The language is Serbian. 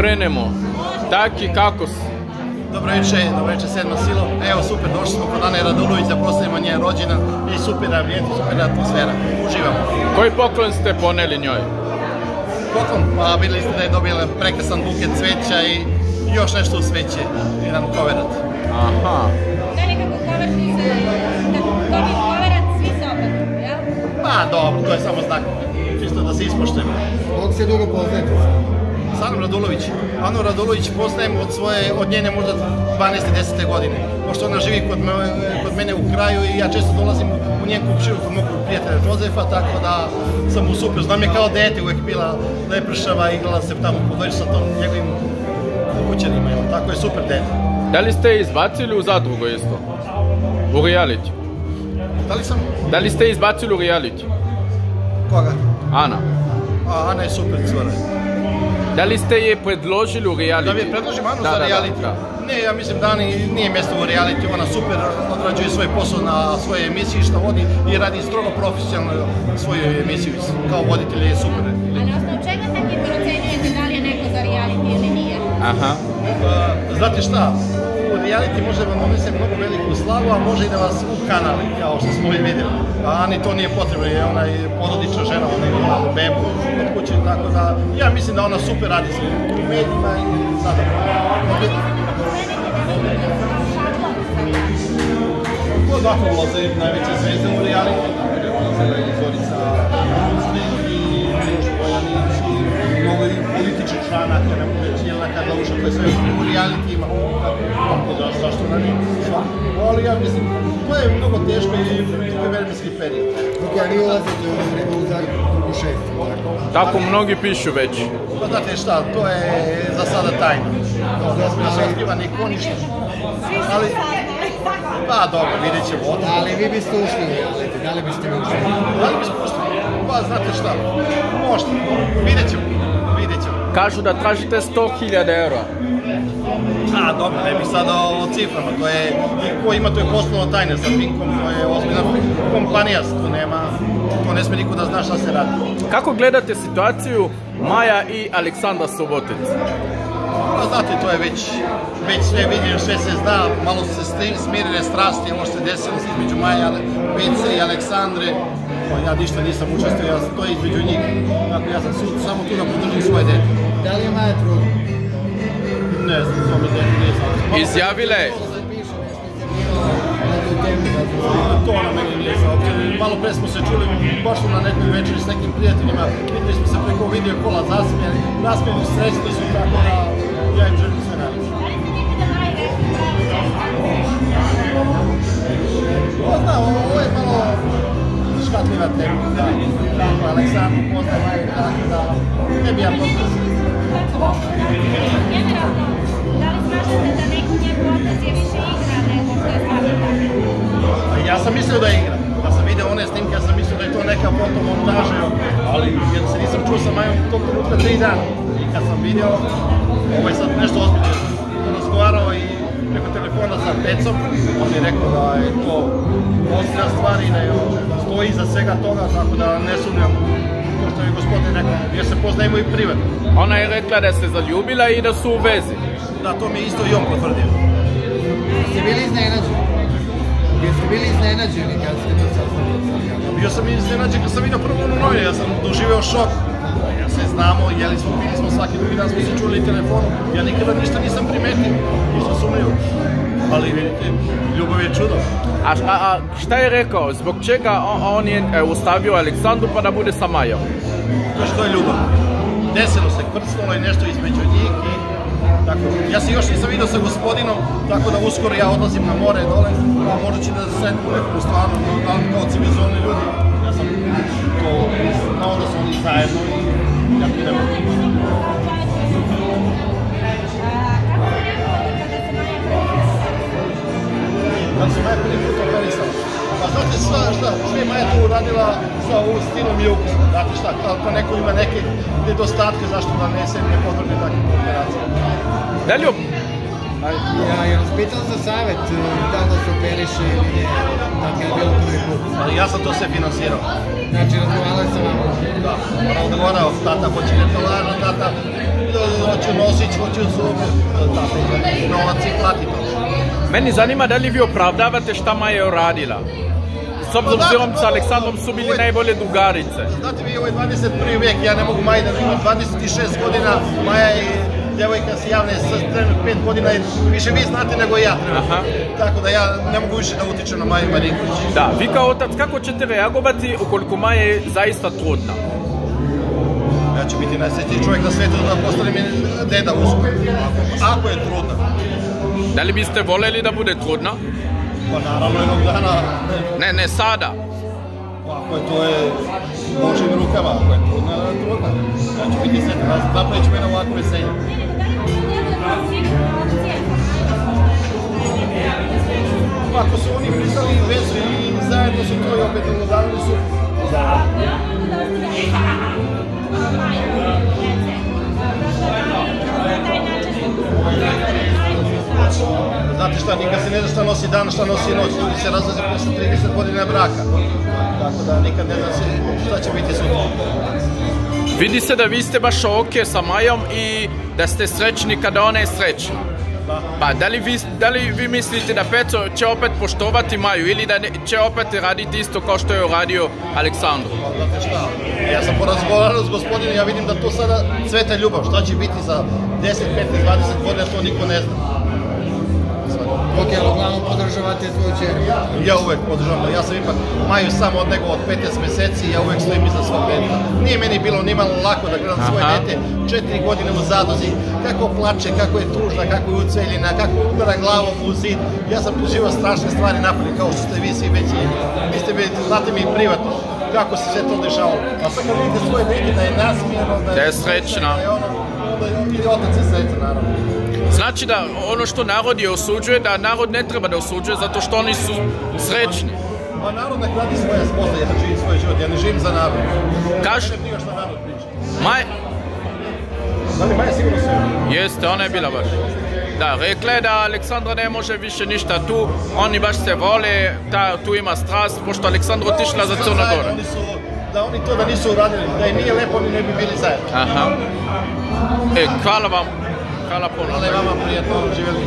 krenemo. Taki, kako si? Dobro večer, dobro večer, sedma silo. Evo super, došli smo kod Ane Radulović da proslavimo njen rođendan i super ambijent super atmosfera. Uživamo. Koji poklon ste poneli njoj? Poklon, pa vidjeli ste da je dobila prekrasan buket cveća i još nešto u sveće, jedan koverat. Aha. Je nekako kovertnica, tako dobiju koverat, svi se obraduju, jel? Pa dobro, to je samo znak, čisto da se ispoštujemo. Koliko se dugo poznajete? S Anom Radulović. Anu Radulović poznajem od svoje, od njene možda 12. 10. godine. Pošto ona živi kod, me, kod mene u kraju i ja često dolazim u njen kupšiju kod mog prijatelja Jozefa, tako da sam mu super. Znam je kao dete uvek bila lepršava, igrala se tamo po dvojč sa tom njegovim kućanima, tako je super dete. Da li ste izbacili u zadrugu isto? U reality? Da li sam, Da li ste izbacili u reality? koga? Ana. A, Ana je super cura. Da li ste je predložili u reality? Da mi predložim Anu Da, za da, da, reality? da. Ne, ja mislim da Ani nije mjesto u reality, ona super odrađuje svoj posao na svojoj emisiji što vodi i radi strogo profesionalno svoju emisiju. Kao voditelj je super. A na osnovu čega tako procenjujete da li je neko za reality ili nije? Aha. Uh, znate šta, reality može vam donese mnogo veliku slavu, a može i da vas u kanali, kao što smo i vidjeli. A Ani to nije potrebno, jer ona je porodična žena, ona ima malu bebu od kuće, tako da ja mislim da ona super radi sa u medijima i sada. Ko odakle ulaze najveće zvezde u reality? Ulaze i Zorica i Miloš Bojanić i mnogo i političnih članaka, ne mogu reći Jelena Karlavuša koja sve u reality ima. Mnogo teško i to je vremenski period. Dok ja vi ulazite u vreme u zadrugu šest, tako? Tako mnogi pišu već. Pa znate šta, to je za sada tajna. To ne smije da se otkriva niko ništa. Ali, pa dobro, vidjet ćemo. Da li vi biste ušli u reality? Da li biste vi ušli? Da li bi spustili? Pa znate šta, možda, vidjet ćemo, vidjet ćemo. Kažu da tražite 100.000 eura. Dobro, ne bih sada o ciframa, to je, ko ima, to je poslovno tajne sa Pinkom, to je ozbiljna kompanija, tu nema, to ne sme niko da zna šta se radi. Kako gledate situaciju Maja i Aleksandra Sobotec? Pa znate, to je već, već sve vidio, sve se zna, malo su se smirile strasti, ovo što se desilo između Maja, Pece i Aleksandre, o, ja ništa nisam učestvio, ja sam to je između njih, tako ja sam samo tu da podržim svoje dete. Da li je Maja trudna? Ne znam, zato To ona meni nije saopćila. Malo pre smo se čuli, baš smo na nekoj večeri s nekim prijateljima, videli smo se preko video kola zasmijeni, nasmijeni, srećni su, tako da ja im želim sve najbolje. Ko zna, ovo ovo je malo škatljiva tema, da, tako, Aleksandru poznaje tako da, ne bi ja potpuno Generalno, njegov otac je više igra nego što je stvarno Ja sam mislio da je igra. Da sam video one snimke, ja sam mislio da je to neka fotomontaža, ali jer se nisam čuo sa Majom tog trenutka tri dana. I kad sam video, ovo je sad nešto ozbiljno, razgovarao i preko telefona sa Pecom, on je rekao da je to ozbiljna stvar i da je stoji iza svega toga, tako da ne sumnjam što je gospodin rekao, jer se poznajemo i privatno. Ona je rekla da se zaljubila i da su u vezi. Da, to mi je isto i on potvrdio. Jeste bili iznenađeni? Jeste bili iznenađeni kad ste to saznali? Bio sam iznenađen kad sam vidio prvo onu novine, ja sam doživeo šok. Ja se znamo, jeli smo, bili smo svaki drugi dan, smo se čuli i telefonu. Ja nikada ništa nisam primetio, nisam sumnio. Ali vidite, ljubav je čudo. A, a, a šta je rekao? Zbog čega on, on je e, ustavio Aleksandru pa da bude sa Majom? To što je ljubav. Desilo se, krcnulo je nešto između njih i tako. Ja se još nisam vidio sa gospodinom, tako da uskoro ja odlazim na more dole, a možda će da sedem u neku stvarno, da, kao civilizovani ljudi. Ja sam to znao da su oni zajedno i ja tu idem. Kad se Maja prvi put operisala. Pa znate šta, šta, sve je Maja tu uradila sa ovu stinom i ukusom. Znate šta, kao ako neko ima neke nedostatke, zašto da ne se ne potvrdi takve operacije. Da li op- Ja, ja vas pitam za savjet, e, da li da se operiše ili ne, da ga je bilo prvi put. Ali ja sam to sve finansirao. Znači, razgovarali sa vama. Da, razgovarao, tata hoće kartelaža, tata hoće nosić, hoće zub, tata ima novac i plati to. Meni zanima da li vi opravdavate šta Maja je uradila. S obzirom sa Aleksandrom su bili najbolje drugarice. Znate vi, ovo je 21. vijek, ja ne mogu Maji da imam 26 godina, Maja je djevojka se javne sa trenutno 5 godina i više vi znate nego ja. Aha. Tako da ja ne mogu više da utičem na Maju Marinković. Da, vi kao otac, kako ćete reagovati ukoliko Maja je zaista trudna? Ja ću biti najsretniji čovjek na svijetu da postane mi deda uskoro. Ako je trudna. Da li biste voljeli da bude trudna? Pa naravno jednog dana, Ne, ne sada. pa ako je to je Božim rukama, ako je trudna, da je trudna. Ja ću biti sretan, napravit ću mene ovako veselje. Pa ako su oni pristali vezu i zajedno su to i opet udarili su, Šta, nikad se ne zna šta nosi dan, šta nosi noć. Ljudi se razlaze posle 30 godina braka. Tako da nikad ne zna se šta će biti sutra. Vidi se da vi ste baš ok sa Majom i da ste srećni kada ona je srećna. Pa da li vi, da li vi mislite da Peco će opet poštovati Maju ili da ne- će opet raditi isto kao što je uradio Aleksandru? Pa znate šta, ja sam porazgovarao s gospodinom, ja vidim da to sada cveta ljubav. Šta će biti za 10, 15, 20 godina, to niko ne zna. Ok, ali uglavnom podržavate svoju čerku. Ja uvek podržavam, ja sam ipak Maju samo od nego od 15 meseci, ja uvek stojim iza svog deta. Nije meni bilo ni malo lako da gledam svoje dete, četiri godine u zadozi, kako plače, kako je tužna, kako je uceljena, kako udara glavom u zid. Ja sam preživao strašne stvari napolje, kao što ste vi svi već i vi ste već, znate mi privatno kako se sve to dešavalo. A sad kad vidite svoje dete da je nasmijeno, da Da je srećna. da je ono, onda je- i otac je srećan, naravno. Znači da ono što narod je osuđuje, da narod ne treba da osuđuje zato što oni su srećni. Pa narod nek radi svoje spoznaje, ja živim svoj život, ja ne živim za narod. Kaž- Ne briga šta narod priča. Maj, Da li Maja sigurno sve? jeste, ona je bila baš. Da, rekla je da Aleksandra ne može više ništa tu, oni baš se vole, ta, tu ima strast, pošto Aleksandra otišla za. Oni su, da oni to da nisu uradili, da im nije lepo, oni ne bi bili zajedno. Aha. E, hvala vam. Hvala puno. Hvala i vama, prijatno živjeli.